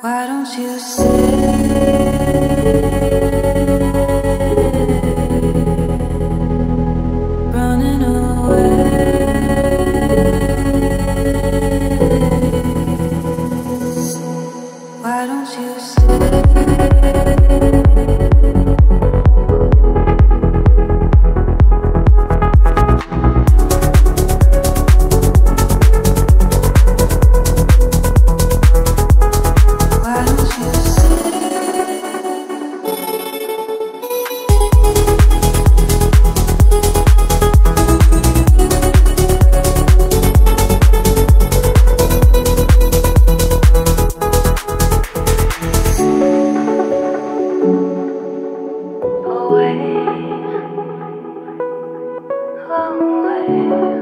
Why don't you say? Música